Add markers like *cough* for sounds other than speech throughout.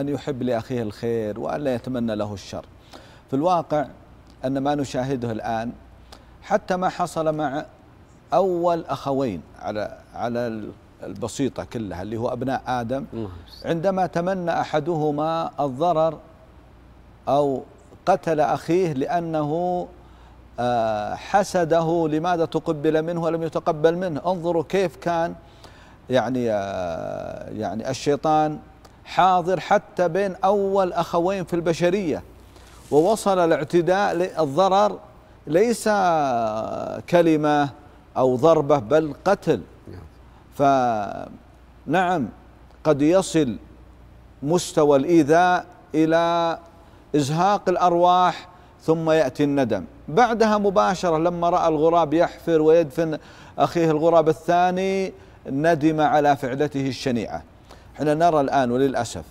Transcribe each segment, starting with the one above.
أن يحب لأخيه الخير وأن لا يتمنى له الشر. في الواقع أن ما نشاهده الآن حتى ما حصل مع أول أخوين على على البسيطة كلها اللي هو أبناء آدم عندما تمنى أحدهما الضرر أو قتل أخيه لأنه آه، حسده لماذا تقبل منه ولم يتقبل منه. انظروا كيف كان يعني آه، يعني الشيطان حاضر حتى بين أول أخوين في البشرية. ووصل الاعتداء للضرر ليس كلمة أو ضربة بل قتل. فنعم قد يصل مستوى الإيذاء إلى إزهاق الأرواح ثم يأتي الندم. بعدها مباشرة لما رأى الغراب يحفر ويدفن أخيه الغراب الثاني ندم على فعلته الشنيعة. إحنا نرى الآن وللأسف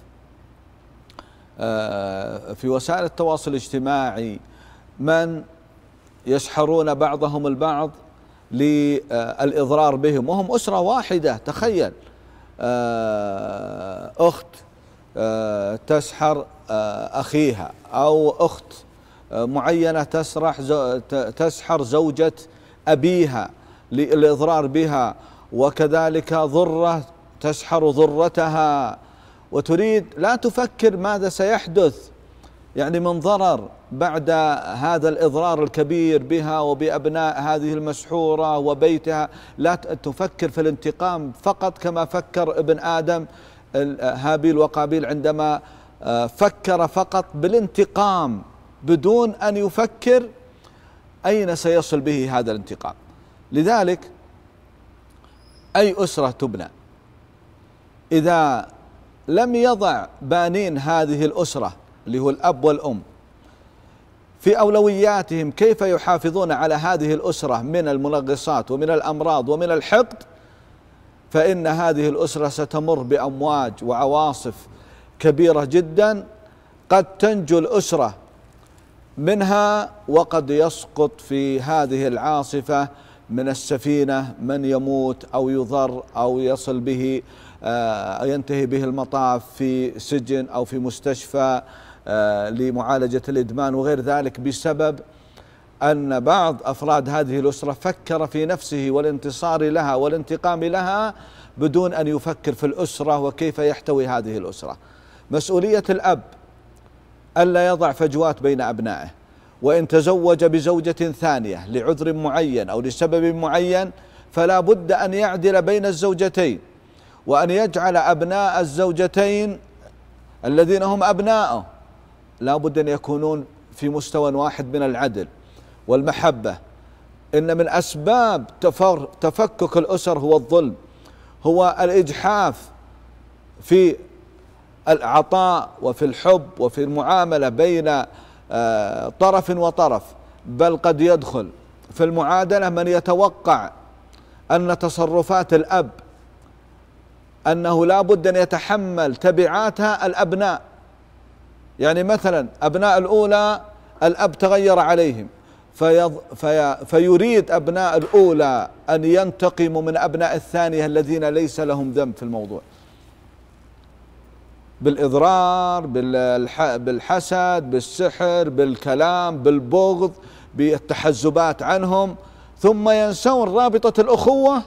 آه، في وسائل التواصل الاجتماعي من يسحرون بعضهم البعض للإضرار بهم وهم أسرة واحدة تخيل آه، أخت آه، تسحر أخيها أو أخت معينة تسرح تسحر زوجة أبيها للإضرار بها وكذلك ضرة تسحر ضرتها وتريد لا تفكر ماذا سيحدث. يعني من ضرر بعد هذا الإضرار الكبير بها وبأبناء هذه المسحورة وبيتها. لا تفكر في الانتقام فقط كما فكر ابن آدم هابيل وقابيل عندما آه، فكر فقط بالانتقام بدون أن يفكر أين سيصل به هذا الانتقام. لذلك أي أسرة تبنى؟ إذا لم يضع بانين هذه الأسرة اللي هو الأب والأم في أولوياتهم كيف يحافظون على هذه الأسرة من المنغصات ومن الأمراض ومن الحقد؟ فإن هذه الأسرة ستمر بأمواج وعواصف كبيرة جدا قد تنجو الأسرة منها وقد يسقط في هذه العاصفة من السفينة من يموت أو يضر أو يصل به ينتهي به المطاف في سجن أو في مستشفى آه، لمعالجة الإدمان وغير ذلك بسبب أن بعض أفراد هذه الأسرة فكر في نفسه والانتصار لها والانتقام لها بدون أن يفكر في الأسرة وكيف يحتوي هذه الأسرة. مسؤولية الأب ألا يضع فجوات بين أبنائه وإن تزوج بزوجة ثانية لعذر معين أو لسبب معين فلا بد أن يعدل بين الزوجتين. وأن يجعل أبناء الزوجتين الذين هم أبناءه لا بد أن يكونون في مستوى واحد من العدل والمحبة. إن من أسباب تفكك الأسر هو الظلم هو الإجحاف في العطاء وفي الحب وفي المعاملة بين آه، طرف وطرف بل قد يدخل في المعادلة من يتوقع أن تصرفات الأب أنه لا بد أن يتحمل تبعاتها الأبناء. يعني مثلا أبناء الأولى الأب تغير عليهم فيض في فيريد أبناء الأولى أن ينتقموا من أبناء الثانية الذين ليس لهم ذنب في الموضوع. بالإضرار بالحسد بالسحر بالكلام بالبغض بالتحزبات عنهم ثم ينسون رابطة الأخوة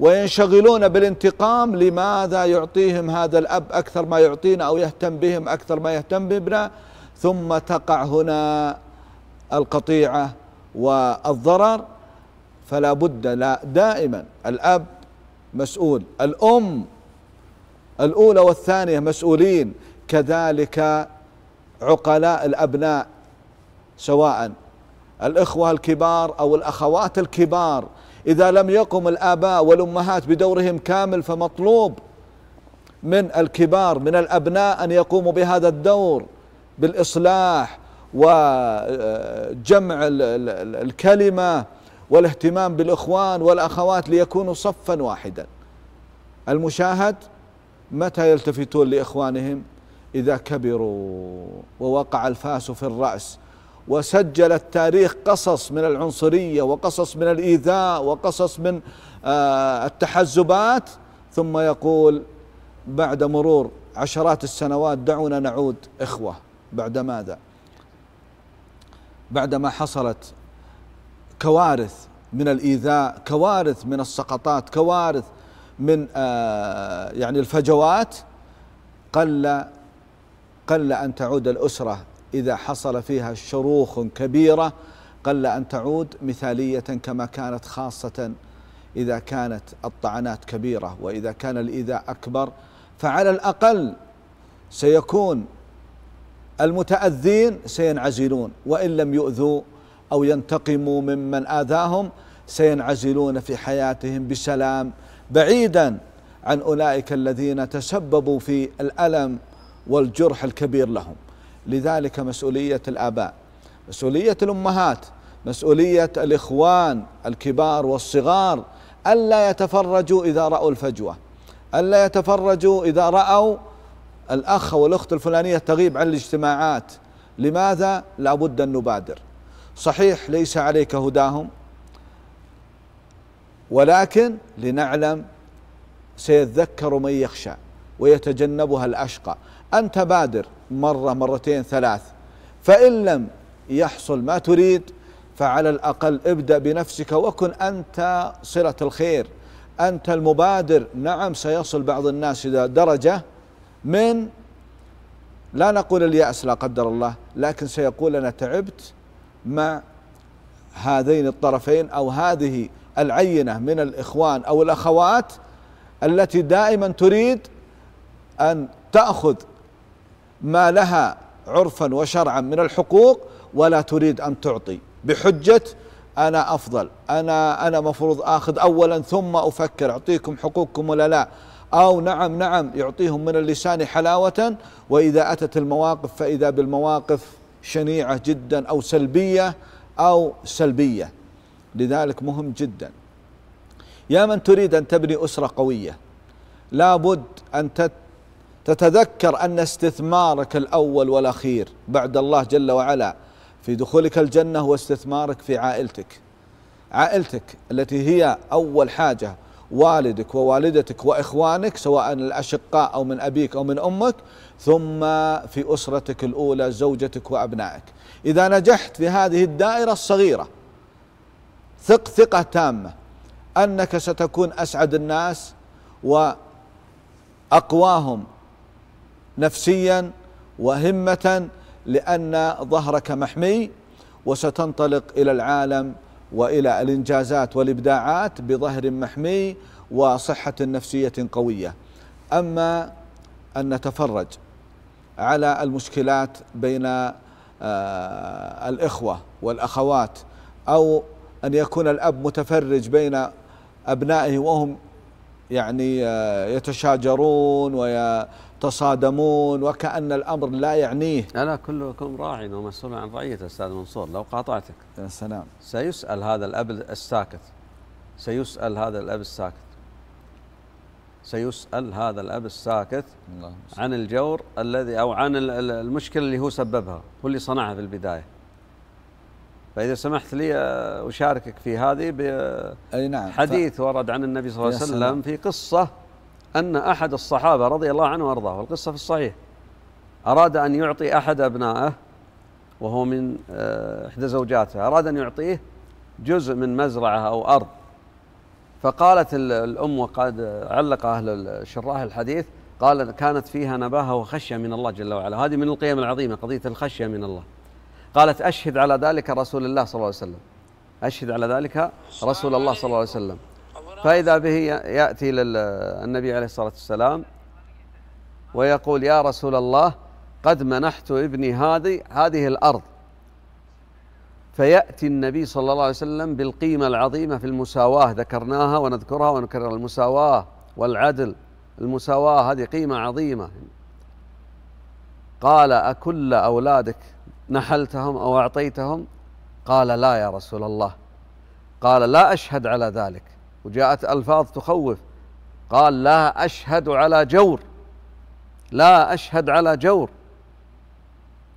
وينشغلون بالانتقام لماذا يعطيهم هذا الأب أكثر ما يعطينا أو يهتم بهم أكثر ما يهتم بابنه ثم تقع هنا القطيعة والضرر. فلا بد لا دائما الأب مسؤول الأم الأولى والثانية مسؤولين. كذلك عقلاء الأبناء سواء الإخوة الكبار أو الأخوات الكبار. إذا لم يقم الآباء والأمهات بدورهم كامل فمطلوب من الكبار من الأبناء أن يقوموا بهذا الدور بالإصلاح وجمع الكلمة والاهتمام بالإخوان والأخوات ليكونوا صفا واحدا. المشاهد متى يلتفتون لإخوانهم؟ إذا كبروا ووقع الفاس في الرأس. وسجل التاريخ قصص من العنصرية وقصص من الإيذاء وقصص من آه، التحزبات. ثم يقول بعد مرور عشرات السنوات دعونا نعود إخوة. بعد ماذا؟ بعدما حصلت كوارث من الإيذاء كوارث من السقطات كوارث من آه يعني الفجوات قل قل أن تعود الأسرة إذا حصل فيها شروخ كبيرة قل أن تعود مثالية كما كانت خاصة إذا كانت الطعنات كبيرة وإذا كان الإيذاء أكبر. فعلى الأقل سيكون المتأذين سينعزلون وإن لم يؤذوا أو ينتقموا ممن آذاهم سينعزلون في حياتهم بسلام. بعيدا عن أولئك الذين تسببوا في الألم والجرح الكبير لهم. لذلك مسؤولية الآباء مسؤولية الأمهات مسؤولية الإخوان الكبار والصغار ألا يتفرجوا إذا رأوا الفجوة ألا يتفرجوا إذا رأوا الأخ والأخت الفلانية تغيب عن الاجتماعات. لماذا؟ لابد أن نبادر. صحيح ليس عليك هداهم ولكن لنعلم سيذكر من يخشى ويتجنبها الأشقى. أنت بادر مرة مرتين ثلاث. فإن لم يحصل ما تريد فعلى الأقل ابدأ بنفسك وكن أنت صلة الخير. أنت المبادر. نعم سيصل بعض الناس إلى درجة من لا نقول اليأس لا قدر الله لكن سيقول أنا تعبت مع هذين الطرفين أو هذه العينة من الإخوان أو الأخوات التي دائما تريد أن تأخذ ما لها عرفا وشرعا من الحقوق ولا تريد أن تعطي. بحجة أنا أفضل. أنا أنا مفروض آخذ أولا ثم أفكر أعطيكم حقوقكم ولا لا. أو نعم نعم يعطيهم من اللسان حلاوة وإذا أتت المواقف فإذا بالمواقف شنيعة جدا أو سلبية أو سلبية. لذلك مهم جدا. يا من تريد أن تبني أسرة قوية لابد أن تتذكر أن استثمارك الأول والأخير بعد الله جل وعلا في دخولك الجنة هو استثمارك في عائلتك. عائلتك التي هي أول حاجة والدك ووالدتك وإخوانك سواء الأشقاء أو من أبيك أو من أمك ثم في أسرتك الأولى زوجتك وأبنائك. إذا نجحت في هذه الدائرة الصغيرة ثق ثقة تامة أنك ستكون أسعد الناس وأقواهم نفسيا وهمة لأن ظهرك محمي وستنطلق إلى العالم وإلى الإنجازات والإبداعات بظهر محمي وصحة نفسية قوية. أما أن نتفرج على المشكلات بين آه، الإخوة والأخوات أو أن يكون الأب متفرج بين أبنائه وهم يعني آه، يتشاجرون ويتصادمون وكأن الأمر لا يعنيه. ألا كلكم راع ومسؤول عن رعيته أستاذ منصور لو قاطعتك. يا سلام. سيسأل هذا الأب الساكت. سيسأل هذا الأب الساكت. سيسأل هذا الأب الساكت عن الجور الذي أو عن المشكلة اللي هو سببها هو اللي صنعها في البداية. فإذا سمحت لي أشاركك في هذه أي نعم. ورد عن النبي صلى الله عليه وسلم في قصة أن أحد الصحابة رضي الله عنه وأرضاه. والقصة في الصحيح. أراد أن يعطي أحد أبنائه وهو من آه، إحدى زوجاته. أراد أن يعطيه جزء من مزرعة أو أرض. فقالت الأم وقد علق أهل شراح الحديث قال كانت فيها نباهة وخشية من الله جل وعلا. هذه من القيم العظيمة قضية الخشية من الله. قالت أشهد على ذلك رسول الله صلى الله عليه وسلم. أشهد على ذلك رسول الله صلى الله عليه وسلم. فإذا به يأتي للنبي عليه الصلاة والسلام ويقول يا رسول الله قد منحت ابني هذه هذه الأرض. فيأتي النبي صلى الله عليه وسلم بالقيمة العظيمة في المساواة. ذكرناها ونذكرها ونكرر المساواة والعدل. المساواة هذه قيمة عظيمة. قال أكل أولادك نحلتهم أو أعطيتهم؟ قال لا يا رسول الله. قال لا أشهد على ذلك. وجاءت ألفاظ تخوف. قال لا أشهد على جور. لا أشهد على جور.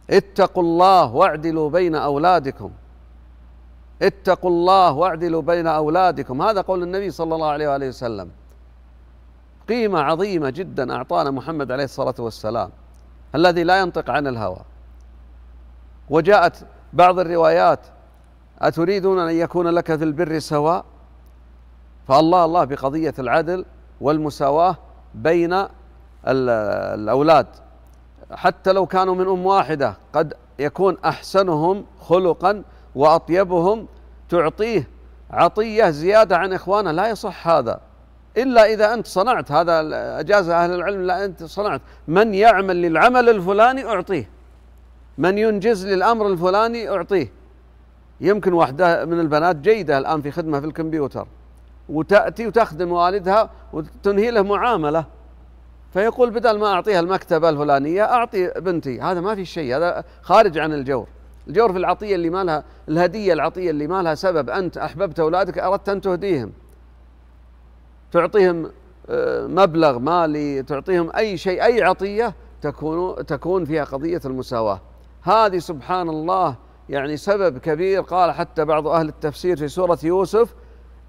اتقوا الله واعدلوا بين أولادكم. اتقوا الله واعدلوا بين أولادكم. هذا قول النبي صلى الله عليه وآله وسلم. قيمة عظيمة جدا أعطانا محمد عليه الصلاة والسلام الذي لا ينطق عن الهوى. وجاءت بعض الروايات أتريدون أن يكون لك في البر سواء؟ فالله الله بقضية العدل والمساواة بين الأولاد. حتى لو كانوا من أم واحدة قد يكون أحسنهم خلقا وأطيبهم تعطيه عطية زيادة عن إخوانه. لا يصح هذا. إلا إذا أنت صنعت هذا أجاز أهل العلم لا أنت صنعت. من يعمل للعمل الفلاني أعطيه. من ينجز للأمر الفلاني أعطيه. يمكن واحدة من البنات جيدة الآن في خدمة في الكمبيوتر. وتأتي وتخدم والدها وتنهي له معاملة. فيقول بدل ما أعطيها المكتبة الفلانية أعطي بنتي. هذا ما في شيء هذا خارج عن الجور. الجور في العطية اللي ما لها الهدية العطية اللي ما لها سبب. أنت أحببت أولادك أردت أن تهديهم. تعطيهم آه، مبلغ مالي تعطيهم أي شيء أي عطية تكون تكون فيها قضية المساواة. هذه سبحان الله يعني سبب كبير. قال حتى بعض أهل التفسير في سورة يوسف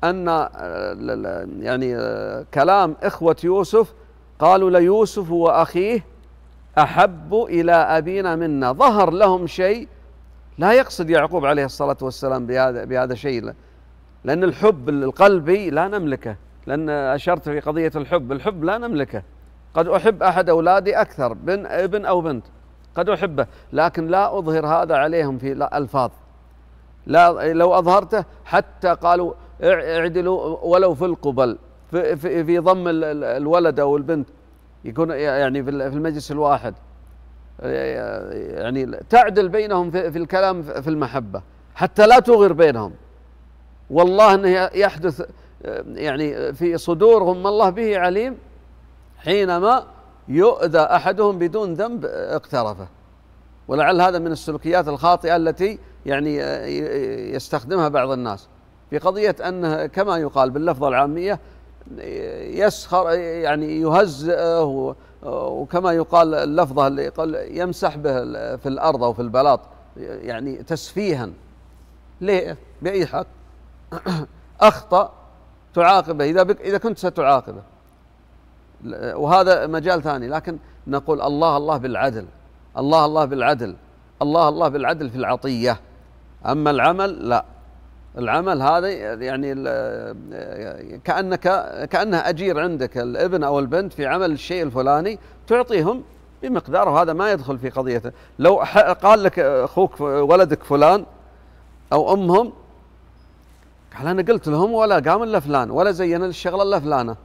أن آه، يعني آه، كلام إخوة يوسف قالوا ليوسف وأخيه أحب إلى أبينا منا. ظهر لهم شيء لا يقصد يعقوب عليه الصلاة والسلام بهذا بهذا شيء لأن الحب القلبي لا نملكه لأن أشرت في قضية الحب الحب لا نملكه. قد أحب أحد أولادي أكثر بن ابن أو بنت قد أحبه لكن لا أظهر هذا عليهم في ألفاظ لا لو أظهرته حتى قالوا اعدلوا ولو في القبل في, في, في ضم الولد أو البنت يكون يعني في المجلس الواحد. يعني تعدل بينهم في الكلام في المحبة حتى لا تغر بينهم. والله أنه يحدث يعني في صدورهم ما الله به عليم حينما يؤذى أحدهم بدون ذنب اقترفه. ولعل هذا من السلوكيات الخاطئة التي يعني يستخدمها بعض الناس. في قضية أنه كما يقال باللفظة العامية يسخر يعني يهزئه وكما يقال اللفظة اللي يقال يمسح به في الأرض أو في البلاط يعني تسفيها. ليه؟ بأي حق؟ *clears throat* أخطأ تعاقبه. إذا بك إذا كنت ستعاقبه. وهذا مجال ثاني لكن نقول الله الله بالعدل. الله الله بالعدل. الله الله بالعدل في العطية. أما العمل لا. العمل هذا يعني كأنك كأنه أجير عندك الابن أو البنت في عمل الشيء الفلاني تعطيهم بمقدار وهذا ما يدخل في قضيته. لو قال لك أخوك ولدك فلان أو أمهم قال أنا قلت لهم ولا قام إلا فلان ولا زين الشغلة إلا فلانة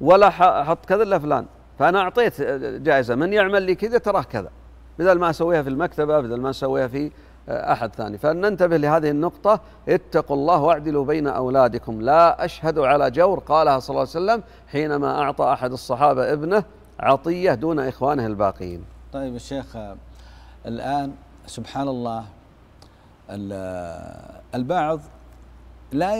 ولا حط كذا إلا فلان فأنا أعطيت جائزة من يعمل لي كذا تراه كذا بدل ما أسويها في المكتبة بدل ما أسويها في أحد ثاني. فننتبه لهذه النقطة. اتقوا الله واعدلوا بين أولادكم. لا أشهد على جور قالها صلى الله عليه وسلم حينما أعطى أحد الصحابة ابنه عطية دون إخوانه الباقين. طيب الشيخ الآن سبحان الله البعض لا